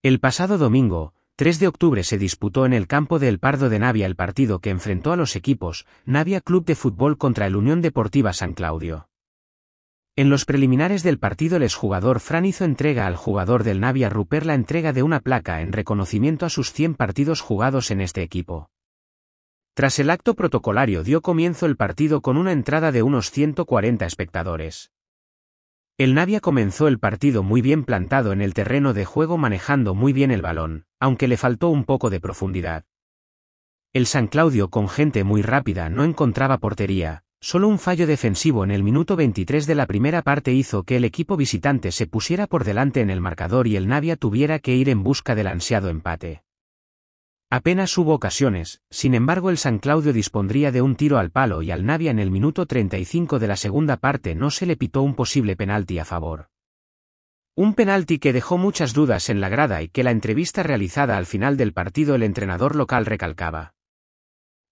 El pasado domingo, 3 de octubre se disputó en el campo de El Pardo de Navia el partido que enfrentó a los equipos Navia Club de Fútbol contra el Unión Deportiva San Claudio. En los preliminares del partido el exjugador Fran hizo entrega al jugador del Navia Ruper la entrega de una placa en reconocimiento a sus 100 partidos jugados en este equipo. Tras el acto protocolario dio comienzo el partido con una entrada de unos 140 espectadores. El Navia comenzó el partido muy bien plantado en el terreno de juego manejando muy bien el balón, aunque le faltó un poco de profundidad. El San Claudio con gente muy rápida no encontraba portería, solo un fallo defensivo en el minuto 23 de la primera parte hizo que el equipo visitante se pusiera por delante en el marcador y el Navia tuviera que ir en busca del ansiado empate. Apenas hubo ocasiones, sin embargo el San Claudio dispondría de un tiro al palo y al Navia en el minuto 35 de la segunda parte no se le pitó un posible penalti a favor. Un penalti que dejó muchas dudas en la grada y que la entrevista realizada al final del partido el entrenador local recalcaba.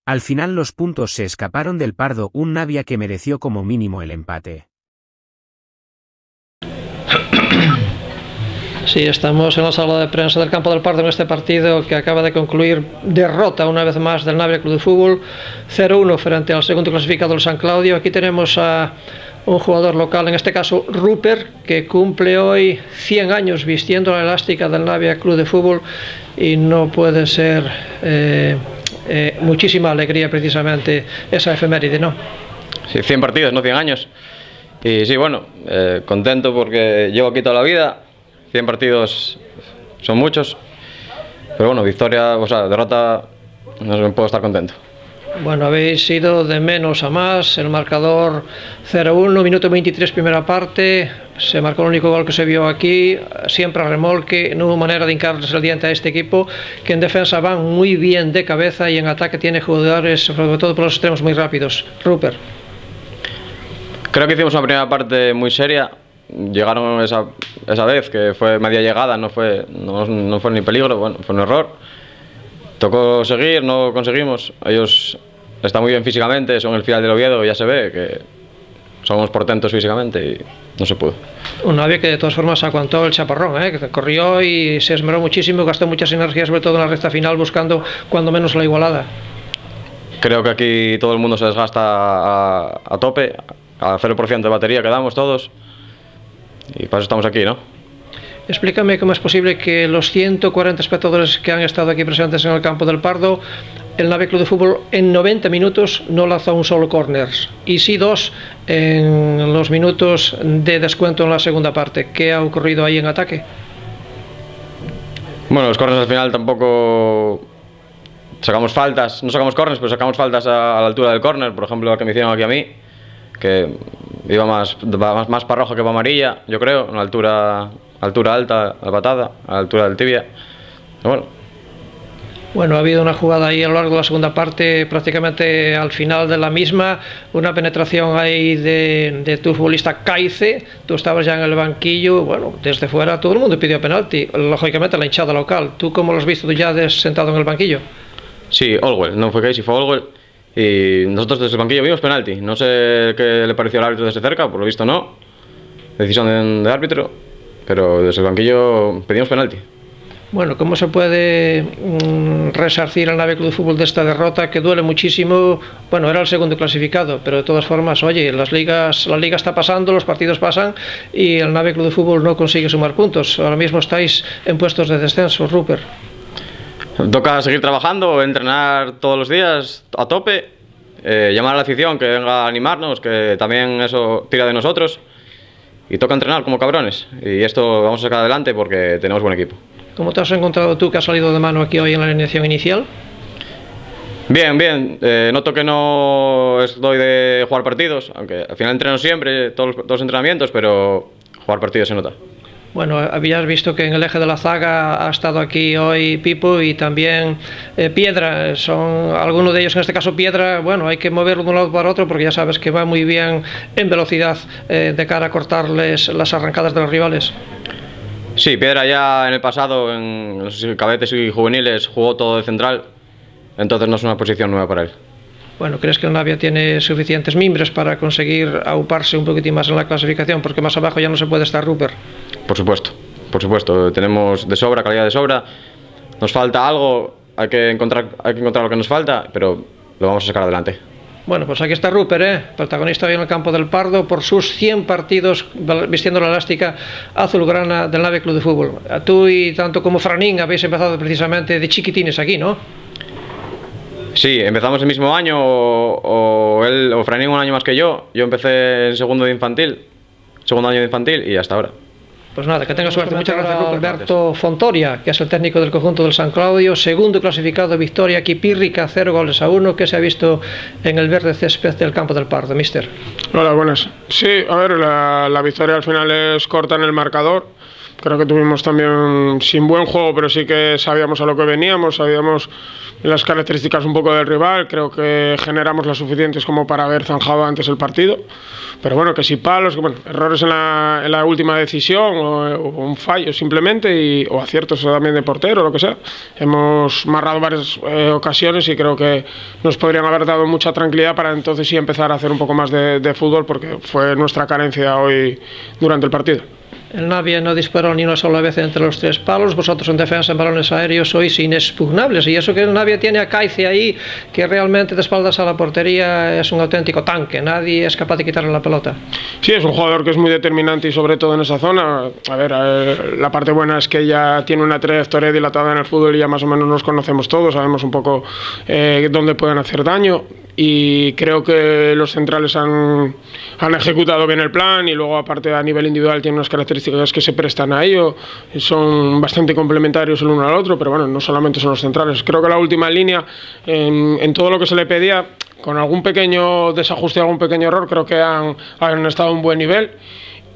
Al final los puntos se escaparon del Pardo, un Navia que mereció como mínimo el empate. Sí, estamos en la sala de prensa del campo del Pardo en este partido que acaba de concluir derrota una vez más del Navia Club de Fútbol 0-1 frente al segundo clasificado del San Claudio. Aquí tenemos a un jugador local, en este caso Rupert, que cumple hoy 100 años vistiendo la elástica del Navia Club de Fútbol y no puede ser eh, eh, muchísima alegría precisamente esa efeméride, ¿no? Sí, 100 partidos, no 100 años. Y sí, bueno, eh, contento porque llevo aquí toda la vida 100 partidos son muchos, pero bueno, victoria, o sea, derrota, no puedo estar contento. Bueno, habéis ido de menos a más, el marcador 0-1, minuto 23 primera parte, se marcó el único gol que se vio aquí, siempre a remolque, no hubo manera de hincarles el diente a este equipo, que en defensa van muy bien de cabeza y en ataque tiene jugadores, sobre todo por los extremos, muy rápidos. Rupert. Creo que hicimos una primera parte muy seria, llegaron esa, esa vez, que fue media llegada, no fue, no, no fue ni peligro, bueno, fue un error. Tocó seguir, no conseguimos. Ellos están muy bien físicamente, son el final del Oviedo, ya se ve que somos portentos físicamente y no se pudo. Un Navia que de todas formas aguantó el chaparrón, ¿eh? que corrió y se esmeró muchísimo, gastó muchas energías, sobre todo en la recta final, buscando cuando menos la igualada. Creo que aquí todo el mundo se desgasta a, a tope, a 0% de batería quedamos todos y para eso estamos aquí, ¿no? Explícame cómo es posible que los 140 espectadores que han estado aquí presentes en el campo del Pardo, el Nave Club de Fútbol en 90 minutos no lanzó un solo córner y sí dos en los minutos de descuento en la segunda parte. ¿Qué ha ocurrido ahí en ataque? Bueno, los corners al final tampoco sacamos faltas, no sacamos corners, pero sacamos faltas a, a la altura del córner, por ejemplo, la que me hicieron aquí a mí, que iba más, más, más para roja que para amarilla, yo creo, una altura, altura alta, la patada, a la altura del tibia. Pero bueno. Bueno, ha habido una jugada ahí a lo largo de la segunda parte, prácticamente al final de la misma, una penetración ahí de, de tu futbolista Caice, tú estabas ya en el banquillo, bueno, desde fuera todo el mundo pidió penalti, lógicamente la hinchada local, ¿tú cómo lo has visto tú ya sentado en el banquillo? Sí, Olwell, no fue Caice, fue Olwell y nosotros desde el banquillo vimos penalti. No sé qué le pareció al árbitro desde cerca, por lo visto no. Decisión de, de árbitro, pero desde el banquillo pedimos penalti. Bueno, ¿cómo se puede mmm, resarcir al Nave Club de Fútbol de esta derrota que duele muchísimo? Bueno, era el segundo clasificado, pero de todas formas, oye, las ligas, la liga está pasando, los partidos pasan y el Nave Club de Fútbol no consigue sumar puntos. Ahora mismo estáis en puestos de descenso, Rupert. Toca seguir trabajando, entrenar todos los días a tope, eh, llamar a la afición que venga a animarnos, que también eso tira de nosotros. Y toca entrenar como cabrones. Y esto vamos a sacar adelante porque tenemos buen equipo. ¿Cómo te has encontrado tú que has salido de mano aquí hoy en la alineación inicial? Bien, bien. Eh, noto que no estoy de jugar partidos, aunque al final entreno siempre, todos, todos los entrenamientos, pero jugar partidos se nota. Bueno, habías visto que en el eje de la zaga ha estado aquí hoy Pipo y también eh, Piedra. Son algunos de ellos, en este caso Piedra, bueno, hay que moverlo de un lado para otro porque ya sabes que va muy bien en velocidad eh, de cara a cortarles las arrancadas de los rivales. Sí, Piedra ya en el pasado, en los cadetes y juveniles, jugó todo de central, entonces no es una posición nueva para él. Bueno, ¿crees que el Navia tiene suficientes mimbres para conseguir auparse un poquitín más en la clasificación? Porque más abajo ya no se puede estar Rupert. Por supuesto. por supuesto, tenemos de sobra, calidad de sobra. Nos falta algo, hay que encontrar, hay que encontrar lo que nos falta, pero lo vamos a sacar adelante. Bueno, pues aquí está Rupert, ¿eh? protagonista hoy en el campo del Pardo por sus 100 partidos vistiendo la elástica azulgrana del Nave Club de Fútbol. Tú y tanto como Franín habéis empezado precisamente de chiquitines aquí, ¿no? Sí, empezamos el mismo año, o, él, o Franín un año más que yo. Yo empecé en segundo de infantil, segundo año de infantil y hasta ahora. Pues nada, que tenga suerte. Muchas gracias, Alberto Fontoria, que es el técnico del conjunto del San Claudio, segundo clasificado, victoria aquí pírrica, cero goles a uno, que se ha visto en el verde césped del campo del Pardo, mister. Hola, buenas. Sí, a ver, la, la victoria al final es corta en el marcador. Creo que tuvimos también, sin buen juego, pero sí que sabíamos a lo que veníamos, sabíamos las características un poco del rival, creo que generamos las suficientes como para haber zanjado antes el partido, pero bueno, que si palos, bueno, errores en la, en la última decisión o, un fallo simplemente, y, o aciertos también de portero o lo que sea, hemos marrado varias eh, ocasiones y creo que nos podrían haber dado mucha tranquilidad para entonces sí empezar a hacer un poco más de, de fútbol porque fue nuestra carencia hoy durante el partido. El Navia no disparó ni una sola vez entre los tres palos. Vosotros en defensa en balones aéreos sois inexpugnables. Y eso que el Navia tiene a Caice ahí, que realmente de espaldas a la portería es un auténtico tanque. Nadie es capaz de quitarle la pelota. Sí, es un jugador que es muy determinante y sobre todo en esa zona. A ver, la parte buena es que ya tiene una trayectoria dilatada en el fútbol y ya más o menos nos conocemos todos. Sabemos un poco eh, dónde pueden hacer daño y creo que los centrales han, han, ejecutado bien el plan y luego aparte a nivel individual tienen unas características que se prestan a ello, son bastante complementarios el uno al otro, pero bueno, no solamente son los centrales, creo que la última línea en, en todo lo que se le pedía, con algún pequeño desajuste, algún pequeño error, creo que han, han estado a un buen nivel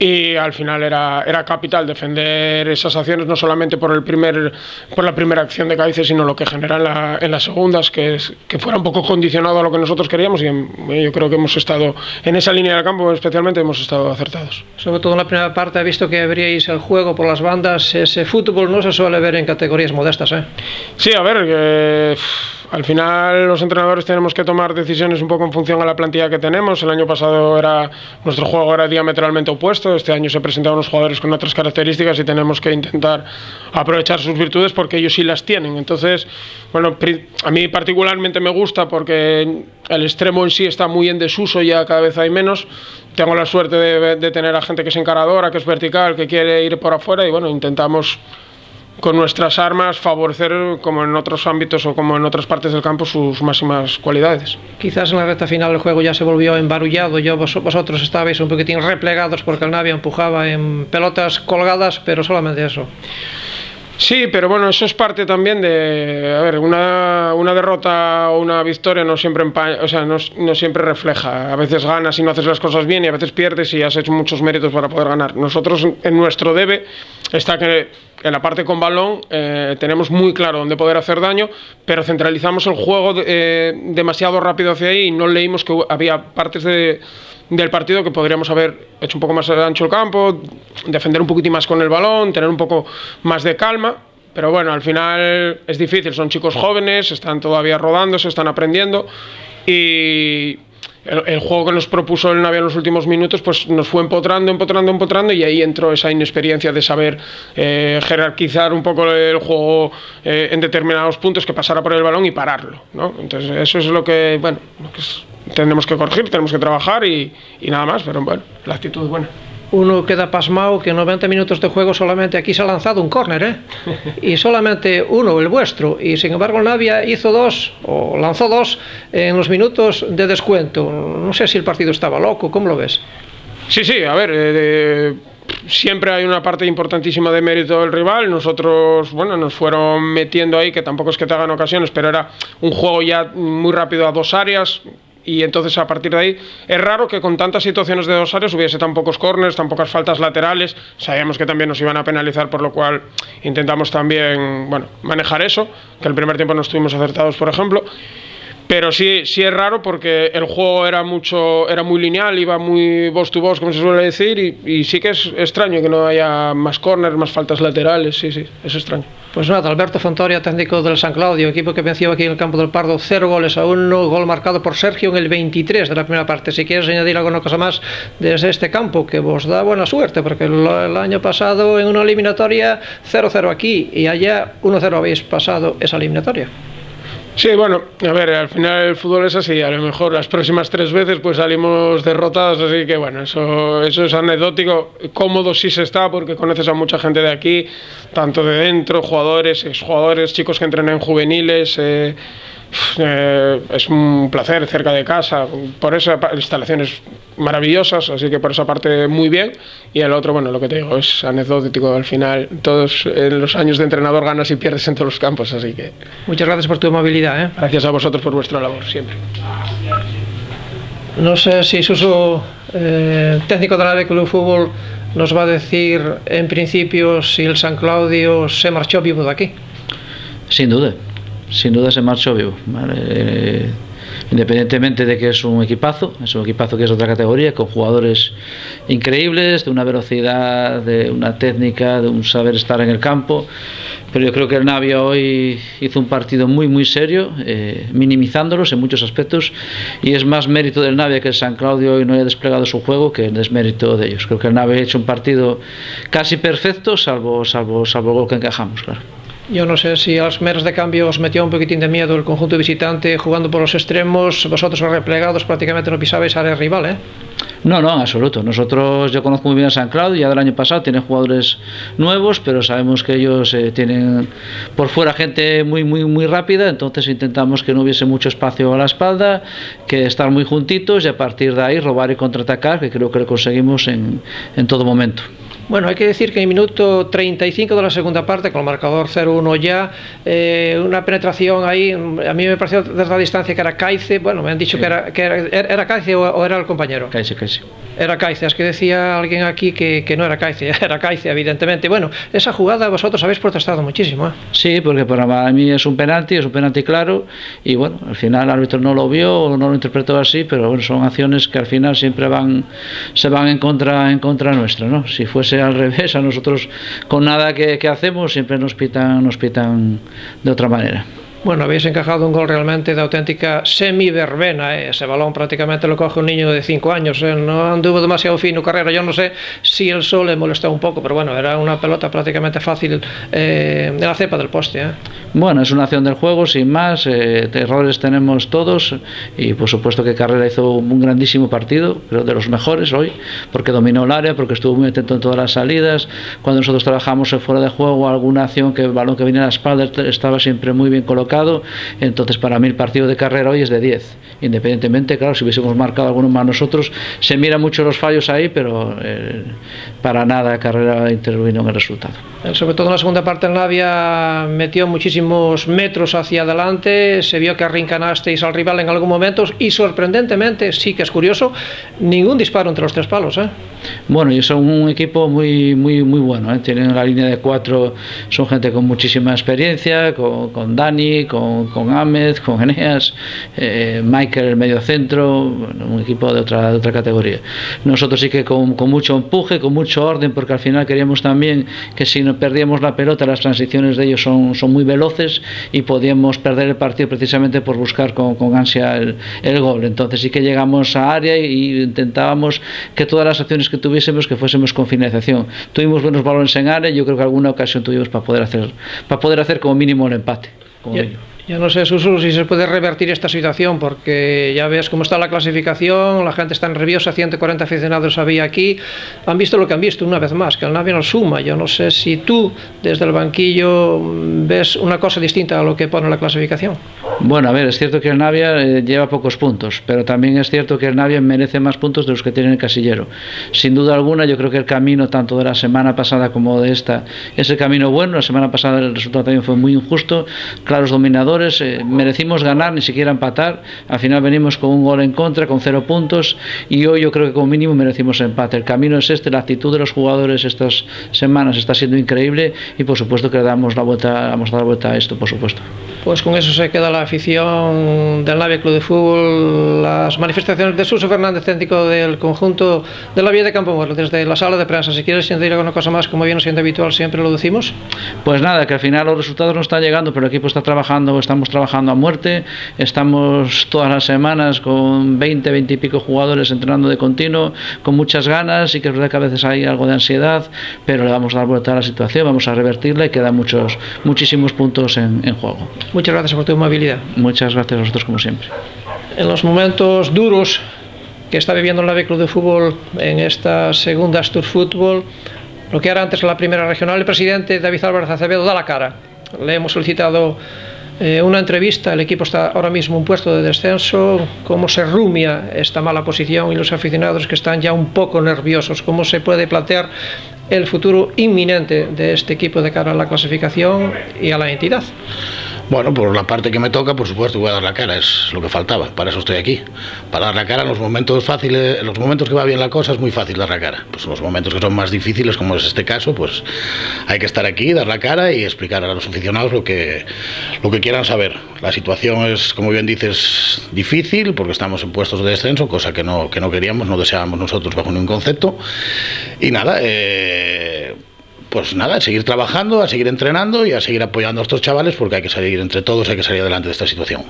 y al final era, era capital defender esas acciones no solamente por, el primer, por la primera acción de Caice, sino lo que genera en, la, en las segundas, que, es, que fuera un poco condicionado a lo que nosotros queríamos y yo creo que hemos estado en esa línea del campo especialmente hemos estado acertados. Sobre todo en la primera parte he visto que abriríais el juego por las bandas, ese fútbol no se suele ver en categorías modestas. ¿eh? Sí, a ver, que al final los entrenadores tenemos que tomar decisiones un poco en función a la plantilla que tenemos. El año pasado era nuestro juego era diametralmente opuesto. Este año se presentaron unos jugadores con otras características y tenemos que intentar aprovechar sus virtudes porque ellos sí las tienen. Entonces, bueno, a mí particularmente me gusta porque el extremo en sí está muy en desuso, ya cada vez hay menos. Tengo la suerte de, de tener a gente que es encaradora, que es vertical, que quiere ir por afuera y bueno, intentamos con nuestras armas favorecer, como en otros ámbitos o como en otras partes del campo, sus máximas cualidades. Quizás en la recta final el juego ya se volvió embarullado, yo, vosotros estabais un poquitín replegados porque el Navia empujaba en pelotas colgadas, pero solamente eso. Sí, pero bueno, eso es parte también de, a ver, una, una derrota o una victoria no siempre, o sea, no, no, siempre refleja. A veces ganas y no haces las cosas bien y a veces pierdes y has hecho muchos méritos para poder ganar. Nosotros en nuestro debe está que en la parte con balón eh, tenemos muy claro dónde poder hacer daño, pero centralizamos el juego eh, demasiado rápido hacia ahí y no leímos que había partes de, del partido que podríamos haber hecho un poco más ancho el campo, defender un poquitín más con el balón, tener un poco más de calma. Pero bueno, al final es difícil, son chicos jóvenes, están todavía rodando, se están aprendiendo y el, juego que nos propuso el Navia en los últimos minutos, pues nos fue empotrando, empotrando, empotrando y ahí entró esa inexperiencia de saber eh, jerarquizar un poco el juego eh, en determinados puntos, que pasara por el balón y pararlo. ¿no? Entonces eso es lo que, bueno, lo que tenemos que corregir, tenemos que trabajar y, y nada más, pero bueno, la actitud es buena uno queda pasmado que en 90 minutos de juego solamente aquí se ha lanzado un córner, ¿eh? y solamente uno, el vuestro, y sin embargo Navia hizo dos, o lanzó dos, en los minutos de descuento. No sé si el partido estaba loco, ¿cómo lo ves? Sí, sí, a ver, eh, siempre hay una parte importantísima de mérito del rival. Nosotros, bueno, nos fueron metiendo ahí, que tampoco es que te hagan ocasiones, pero era un juego ya muy rápido a dos áreas, y entonces a partir de ahí es raro que con tantas situaciones de dos áreas hubiese tan pocos corners, tan pocas faltas laterales. Sabíamos que también nos iban a penalizar, por lo cual intentamos también bueno, manejar eso, que el primer tiempo no estuvimos acertados, por ejemplo. Pero sí, sí es raro porque el juego era mucho, era muy lineal, iba muy boss to boss, como se suele decir, y, sí que es extraño que no haya más corners, más faltas laterales, sí, sí, es extraño. Pues nada, Alberto Fontoria, técnico del San Claudio, equipo que venció aquí en el campo del Pardo, cero goles a uno, gol marcado por Sergio en el 23 de la primera parte. Si quieres añadir alguna cosa más desde este campo, que vos da buena suerte, porque el, el año pasado en una eliminatoria 0-0 aquí y allá 1-0 habéis pasado esa eliminatoria. Sí, bueno, a ver, al final el fútbol es así, a lo mejor las próximas tres veces pues salimos derrotados, así que bueno, eso, eso es anecdótico, cómodo sí se está porque conoces a mucha gente de aquí, tanto de dentro, jugadores, exjugadores, chicos que entrenan en juveniles, eh, eh, es un placer cerca de casa, por eso instalaciones maravillosas, así que por esa parte muy bien. Y el otro, bueno, lo que te digo, es anecdótico al final. Todos en los años de entrenador ganas y pierdes en todos los campos, así que. Muchas gracias por tu amabilidad. ¿eh? Gracias a vosotros por vuestra labor, siempre. No sé si Suso, eh, técnico de la Club Fútbol, nos va a decir en principio si el San Claudio se marchó vivo de aquí. Sin duda sin duda se marchó vivo. Eh, independientemente de que es un equipazo, es un equipazo que es otra categoría, con jugadores increíbles, de una velocidad, de una técnica, de un saber estar en el campo. Pero yo creo que el Navia hoy hizo un partido muy, muy serio, eh, minimizándolos en muchos aspectos, y es más mérito del Navia que el San Claudio hoy no haya desplegado su juego que el desmérito de ellos. Creo que el Navia ha hecho un partido casi perfecto, salvo, salvo, salvo el gol que encajamos, claro. Yo no sé si a los meros de cambio os metió un poquitín de miedo el conjunto visitante jugando por los extremos, vosotros replegados prácticamente no pisabais área rival, ¿eh? No, no, en absoluto. Nosotros, yo conozco muy bien a San Claudio, ya del año pasado tienen jugadores nuevos, pero sabemos que ellos eh, tienen por fuera gente muy, muy, muy rápida, entonces intentamos que no hubiese mucho espacio a la espalda, que estar muy juntitos y a partir de ahí robar y contraatacar, que creo que lo conseguimos en, en todo momento. Bueno, hay que decir que en minuto 35 de la segunda parte, con el marcador 0-1 ya, eh, una penetración ahí, a mí me pareció desde la distancia que era Caice, bueno, me han dicho que, era, que era, Caice o, era el compañero. Caice, Caice. Era Caice, es que decía alguien aquí que, que, no era Caice, era Caice, evidentemente. Bueno, esa jugada vosotros habéis protestado muchísimo. ¿eh? Sí, porque para mí es un penalti, es un penalti claro, y bueno, al final el árbitro no lo vio o no lo interpretó así, pero bueno, son acciones que al final siempre van, se van en contra, en contra nuestra, ¿no? Si fuese al revés, a nosotros con nada que, que hacemos siempre nos pitan, nos pitan de otra manera. Bueno, habéis encajado un gol realmente de auténtica semi-verbena. ¿eh? Ese balón prácticamente lo coge un niño de 5 años. ¿eh? No anduvo demasiado fino carrera. Yo no sé si el sol le molestó un poco, pero bueno, era una pelota prácticamente fácil eh, de la cepa del poste. ¿eh? Bueno, es una acción del juego, sin más. Eh, errores tenemos todos y por supuesto que Carrera hizo un grandísimo partido, pero de los mejores hoy, porque dominó el área, porque estuvo muy atento en todas las salidas. Cuando nosotros trabajamos en fuera de juego, alguna acción que el balón que venía a la espalda estaba siempre muy bien colocado entonces para mí el partido de carrera hoy es de 10. Independientemente, claro, si hubiésemos marcado alguno más nosotros, se miran mucho los fallos ahí, pero eh, para nada carrera intervino en el resultado. Eh, sobre todo en la segunda parte el Navia metió muchísimos metros hacia adelante, se vio que arrincanasteis al rival en algún momento y sorprendentemente, sí que es curioso, ningún disparo entre los tres palos. ¿eh? Bueno, y son un equipo muy, muy, muy bueno, ¿eh? tienen la línea de cuatro, son gente con muchísima experiencia, con, con Dani, con, con Ahmed, con Eneas, eh, Michael el medio centro, un equipo de otra, de otra categoría. Nosotros sí que con, con, mucho empuje, con mucho orden, porque al final queríamos también que si no perdíamos la pelota, las transiciones de ellos son, son muy veloces y podíamos perder el partido precisamente por buscar con, con ansia el, el, gol. Entonces sí que llegamos a área y intentábamos que todas las acciones que tuviésemos que fuésemos con finalización. Tuvimos buenos balones en área yo creo que alguna ocasión tuvimos para poder hacer, para poder hacer como mínimo el empate. Yeah. Yo no sé, Susu, si se puede revertir esta situación, porque ya ves cómo está la clasificación, la gente está nerviosa, 140 aficionados había aquí, han visto lo que han visto una vez más, que el Navia no suma. Yo no sé si tú, desde el banquillo, ves una cosa distinta a lo que pone la clasificación. Bueno, a ver, es cierto que el Navia eh, lleva pocos puntos, pero también es cierto que el Navia merece más puntos de los que tiene el casillero. Sin duda alguna, yo creo que el camino, tanto de la semana pasada como de esta, es el camino bueno. La semana pasada el resultado también fue muy injusto, claros dominadores eh, merecimos ganar, ni siquiera empatar. Al final venimos con un gol en contra, con cero puntos, y hoy yo creo que como mínimo merecimos empate. El camino es este, la actitud de los jugadores estas semanas está siendo increíble y por supuesto que damos la vuelta, vamos a dar la vuelta a esto, por supuesto. Pues con eso se queda la afición del Navia Club de Fútbol, las manifestaciones de Suso Fernández, técnico del conjunto de la Vía de Campo Muerto, desde la sala de prensa. Si quieres añadir alguna cosa más, como viene siendo habitual, siempre lo decimos. Pues nada, que al final los resultados no están llegando, pero el equipo está trabajando, estamos trabajando a muerte, estamos todas las semanas con 20, 20 y pico jugadores entrenando de continuo, con muchas ganas y que es verdad que a veces hay algo de ansiedad, pero le vamos a dar vuelta a la situación, vamos a revertirla y quedan muchos, muchísimos puntos en, en juego. Muchas gracias por tu amabilidad. Muchas gracias a vosotros como siempre. En los momentos duros que está viviendo el Nave Club de Fútbol en esta segunda Astur Fútbol, lo que era antes la primera regional, el presidente David Álvarez Acevedo da la cara. Le hemos solicitado eh, una entrevista, el equipo está ahora mismo en un puesto de descenso, cómo se rumia esta mala posición y los aficionados que están ya un poco nerviosos, cómo se puede plantear el futuro inminente de este equipo de cara a la clasificación y a la entidad. Bueno, por la parte que me toca, por supuesto, voy a dar la cara, es lo que faltaba, para eso estoy aquí. Para dar la cara en los momentos fáciles, en los momentos que va bien la cosa es muy fácil dar la cara. Pues en los momentos que son más difíciles, como es este caso, pues hay que estar aquí, dar la cara y explicar a los aficionados lo que, lo que quieran saber. La situación es, como bien dices, difícil porque estamos en puestos de descenso, cosa que no, que no queríamos, no deseábamos nosotros bajo ningún concepto. Y nada, eh, pues nada, a seguir trabajando, a seguir entrenando y a seguir apoyando a estos chavales porque hay que salir entre todos, hay que salir adelante de esta situación.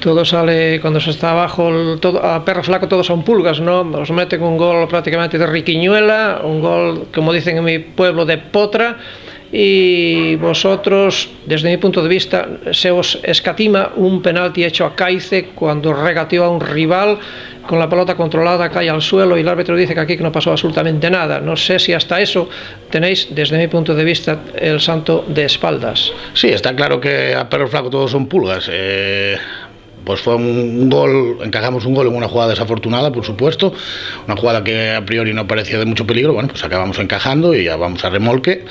Todo sale cuando se está abajo, el, todo, a perro flaco todos son pulgas, ¿no? Nos meten un gol prácticamente de Riquiñuela, un gol, como dicen en mi pueblo, de Potra. Y vosotros, desde mi punto de vista, se os escatima un penalti hecho a Caice cuando regateó a un rival con la pelota controlada cae al suelo y el árbitro dice que aquí no pasó absolutamente nada. No sé si hasta eso tenéis, desde mi punto de vista, el santo de espaldas. Sí, está claro que a perro flaco todos son pulgas. Eh, pues fue un gol, encajamos un gol en una jugada desafortunada, por supuesto, una jugada que a priori no parecía de mucho peligro, bueno, pues acabamos encajando y ya vamos a remolque.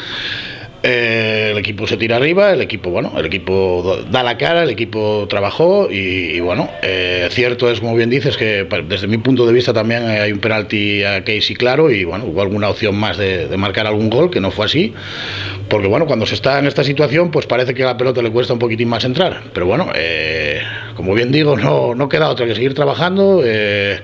Eh, el equipo se tira arriba, el equipo, bueno, el equipo da la cara, el equipo trabajó y, bueno, eh, cierto es, como bien dices, que desde mi punto de vista también hay un penalti a Casey claro y bueno, hubo alguna opción más de, marcar algún gol, que no fue así, porque bueno, cuando se está en esta situación, pues parece que a la pelota le cuesta un poquitín más entrar, pero bueno, eh, como bien digo, no, no queda otra que seguir trabajando eh,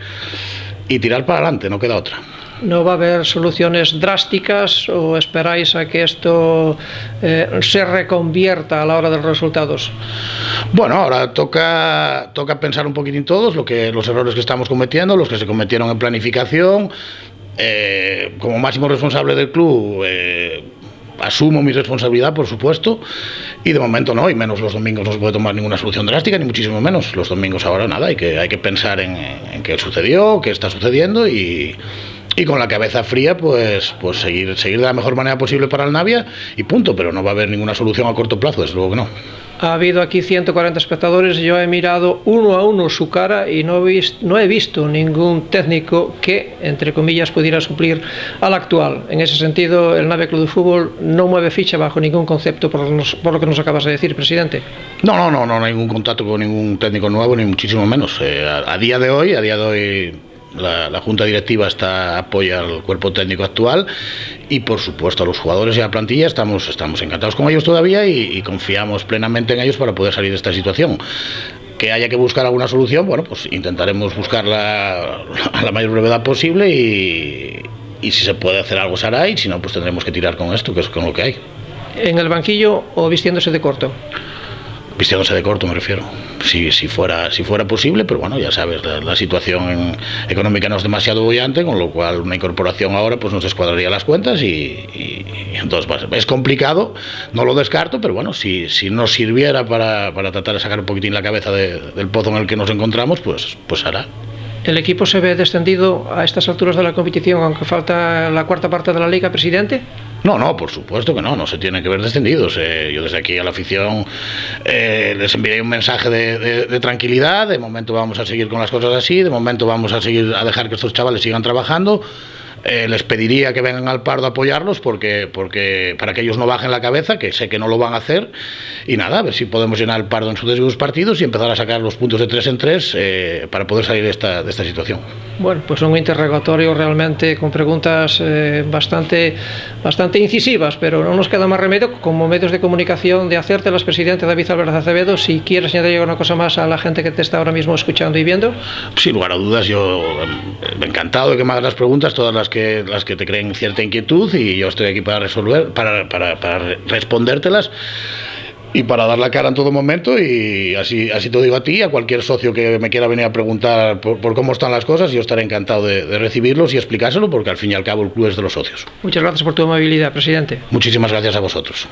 y tirar para adelante, no queda otra. ¿No va a haber soluciones drásticas o esperáis a que esto eh, se reconvierta a la hora de los resultados? Bueno, ahora toca, toca pensar un poquitín todos lo que, los errores que estamos cometiendo, los que se cometieron en planificación. Eh, como máximo responsable del club, eh, asumo mi responsabilidad, por supuesto, y de momento no, y menos los domingos no se puede tomar ninguna solución drástica, ni muchísimo menos. Los domingos ahora nada, hay que, hay que pensar en, en qué sucedió, qué está sucediendo y y con la cabeza fría pues pues seguir seguir de la mejor manera posible para el Navia y punto, pero no va a haber ninguna solución a corto plazo, desde luego que no. Ha habido aquí 140 espectadores, yo he mirado uno a uno su cara y no he, visto, no he visto ningún técnico que, entre comillas, pudiera suplir al actual. En ese sentido, el Navia Club de Fútbol no mueve ficha bajo ningún concepto por, lo que nos acabas de decir, presidente. No, no, no, no, no hay ningún contacto con ningún técnico nuevo, ni muchísimo menos. Eh, a, a día de hoy, a día de hoy la, Junta Directiva está apoya al cuerpo técnico actual y por supuesto a los jugadores y a la plantilla estamos, estamos encantados con ellos todavía y, y confiamos plenamente en ellos para poder salir de esta situación que haya que buscar alguna solución, bueno, pues intentaremos buscarla a la mayor brevedad posible y, y, si se puede hacer algo se hará y si no, pues tendremos que tirar con esto, que es con lo que hay. ¿En el banquillo o vistiéndose de corto? Vistiéndose de corto me refiero. Si, si fuera si fuera posible pero bueno ya sabes la, situación económica no es demasiado bollante con lo cual una incorporación ahora pues nos descuadraría las cuentas y, entonces es complicado no lo descarto pero bueno si, si nos sirviera para, para tratar de sacar un poquitín la cabeza de, del pozo en el que nos encontramos pues pues hará. ¿El equipo se ve descendido a estas alturas de la competición, aunque falta la cuarta parte de la liga, presidente? No, no, por supuesto que no, no se tiene que ver descendidos. Eh, yo desde aquí a la afición eh, les enviaré un mensaje de, de, de, tranquilidad. De momento vamos a seguir con las cosas así, de momento vamos a seguir a dejar que estos chavales sigan trabajando. Eh, les pediría que vengan al Pardo a apoyarlos porque, porque para que ellos no bajen la cabeza, que sé que no lo van a hacer, y nada, a ver si podemos llenar el Pardo en sus dos partidos y empezar a sacar los puntos de tres en tres eh, para poder salir de esta, de esta situación. Bueno, pues un interrogatorio realmente con preguntas eh, bastante, bastante incisivas, pero no nos queda más remedio como medios de comunicación de hacértelas, presidente David Álvarez Acevedo, si quieres añadir una cosa más a la gente que te está ahora mismo escuchando y viendo. Sin lugar a dudas, yo me encantado de que me hagas las preguntas, todas las que, las que te creen cierta inquietud y yo estoy aquí para resolver, para, para, para respondértelas y para dar la cara en todo momento y así, así te digo a ti, a cualquier socio que me quiera venir a preguntar por, por cómo están las cosas, yo estaré encantado de, de, recibirlos y explicárselo porque al fin y al cabo el club es de los socios. Muchas gracias por tu amabilidad, presidente. Muchísimas gracias a vosotros.